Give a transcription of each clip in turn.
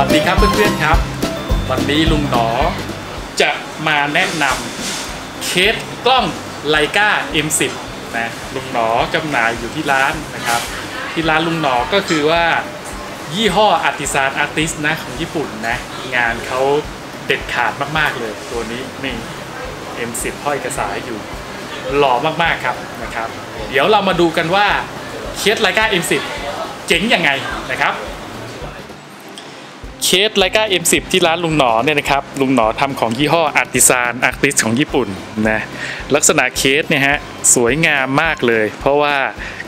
วัสดีครับเพื่อนๆครับ วันนี้ลุงหนอจะมาแนะนำเคสกล้องไลกา M10 นะลุงหนอจำหน่ายอยู่ที่ร้านนะครับ ที่ร้านลุงหนอก็คือว่ายี่ห้ออาร์ติซานอาร์ติสนะของญี่ปุ่นนะงานเขาเด็ดขาดมากๆเลย ตัวนี้นี่ M10 ห้อยกระสายอยู่หล่อมากๆครับนะครับ เดี๋ยวเรามาดูกันว่าเคสไลกา M10 เจ๋งยังไงนะครับ เคสไลกา M10 ที่ร้านลุงหนอเนี่ยนะครับลุงหนอทำของยี่ห้ออาร์ติซานอาร์ติสของญี่ปุ่นนะลักษณะเคสเนี่ยฮะสวยงามมากเลย เพราะว่า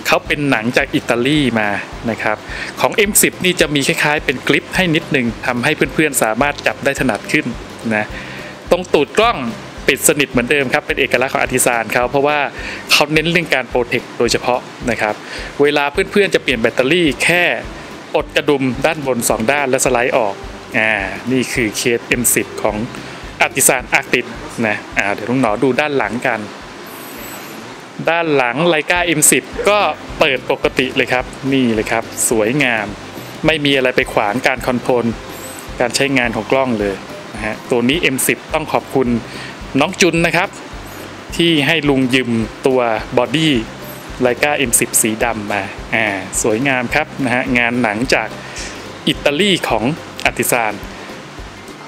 เขาเป็นหนังจากอิตาลีมานะครับของ M10 นี่จะมีคล้ายๆ เป็นกริปให้นิดนึงทำให้เพื่อนๆสามารถจับได้ถนัดขึ้นนะตรงตูดกล้องปิดสนิทเหมือนเดิมครับเป็นเอกลักษณ์ของอาร์ติซานเขาเพราะว่าเขาเน้นเรื่องการ protect โดยเฉพาะนะครับเวลาเพื่อนๆจะเปลี่ยนแบตเตอรี่แค่ ถอดกระดุมด้านบน 2 ด้านแล้วสไลด์ออกอ่านี่คือเคส M10 ของ Artisan Artist นะอ่าเดี๋ยวลุงหนอดูด้านหลังกัน ด้านหลัง Leica M10 ก็เปิดปกติเลยครับ นี่เลยครับ สวยงาม ไม่มีอะไรไปขวางการ control การใช้งานของกล้องเลยนะฮะตัวนี้ M10 ต้องขอบคุณน้องจุนนะครับ ที่ให้ลุงยืมตัวบอดี้ ไลกา M10 สีดำมาอ่าสวยงามครับนะฮะงานหนังจากอิตาลีของอาติซาน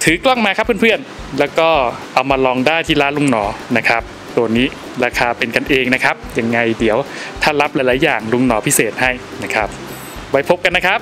ถือกล้องมาครับเพื่อนๆ แล้วก็เอามาลองได้ที่ร้านลุงหนอนะครับ ตัวนี้ราคาเป็นกันเองนะครับยังไงเดี๋ยวถ้ารับหลายๆอย่างลุงหนอพิเศษให้นะครับ ไว้พบกันนะครับ